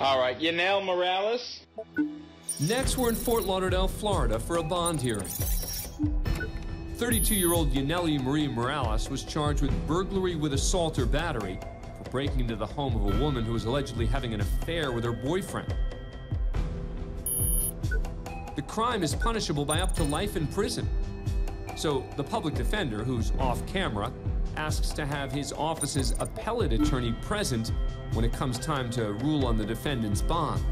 All right, Yanel Morales. Next, we're in Fort Lauderdale, Florida for a bond hearing. 32 year old Yaneli Marie Morales was charged with burglary with assault or battery for breaking into the home of a woman who was allegedly having an affair with her boyfriend. The crime is punishable by up to life in prison. So the public defender, who's off camera, asks to have his office's appellate attorney present when it comes time to rule on the defendant's bond.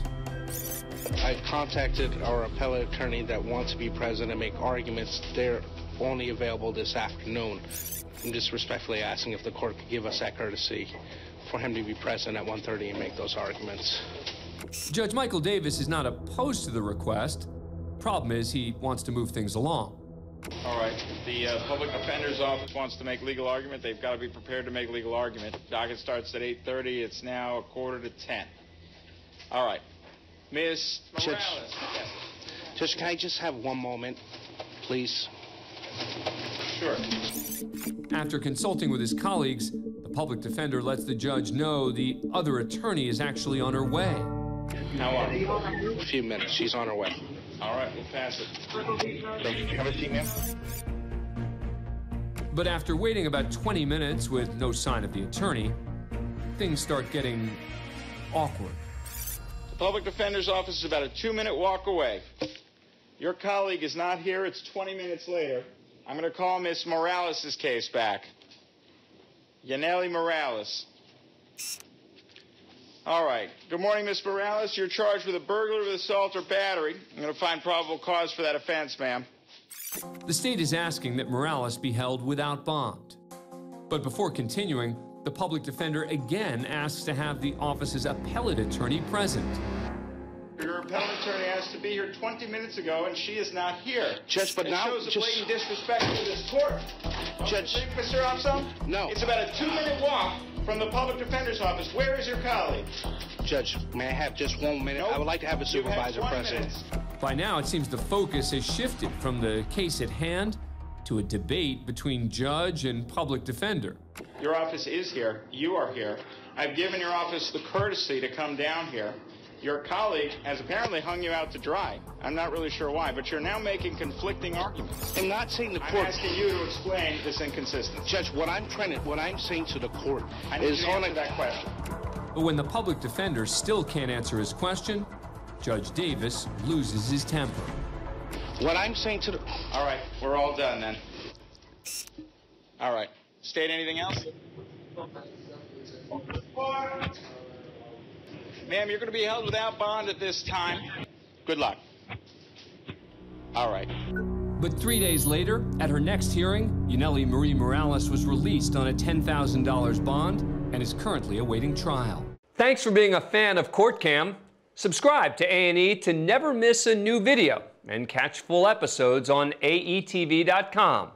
I've contacted our appellate attorney that wants to be present and make arguments. They're only available this afternoon. I'm just respectfully asking if the court could give us that courtesy for him to be present at 1.30 and make those arguments. Judge Michael Davis is not opposed to the request. Problem is, he wants to move things along. All right, the uh, public defender's office wants to make legal argument. They've got to be prepared to make legal argument. Docket starts at 8.30. It's now a quarter to 10. All right. Ms. Judge. Yes. Judge, can I just have one moment, please? Sure. After consulting with his colleagues, the public defender lets the judge know the other attorney is actually on her way. How long? A few minutes. She's on her way. All right, we'll pass it. Thank you. Have a seat, ma'am. But after waiting about 20 minutes with no sign of the attorney, things start getting awkward. The public defender's office is about a two-minute walk away. Your colleague is not here. It's 20 minutes later. I'm going to call Miss Morales' case back. Yaneli Morales. All right. Good morning, Miss Morales. You're charged with a burglary with assault or battery. I'm going to find probable cause for that offense, ma'am. The state is asking that Morales be held without bond. But before continuing, the public defender again asks to have the office's appellate attorney present. Your appellate attorney asked to be here 20 minutes ago, and she is not here. Judge, but it now- shows a just- blatant disrespect to this court. Judge- Think, Mr. Armstrong? No. It's about a two-minute walk from the public defender's office. Where is your colleague? Judge, may I have just one minute? I would like to have a You've supervisor present. minutes. By now, it seems the focus has shifted from the case at hand to a debate between judge and public defender. Your office is here. You are here. I've given your office the courtesy to come down here. Your colleague has apparently hung you out to dry. I'm not really sure why, but you're now making conflicting arguments. I'm not saying the court. I'm asking you to explain this inconsistency. Judge, what I'm trying to, what I'm saying to the court I need is you to on a, that question. But when the public defender still can't answer his question, Judge Davis loses his temper. what I'm saying to the, All right, we're all done then. All right. State anything else? Ma'am, you're going to be held without bond at this time. Good luck. All right. But three days later, at her next hearing, Yaneli Marie Morales was released on a $10,000 bond and is currently awaiting trial. Thanks for being a fan of CourtCam. Subscribe to A&E to never miss a new video and catch full episodes on aetv.com.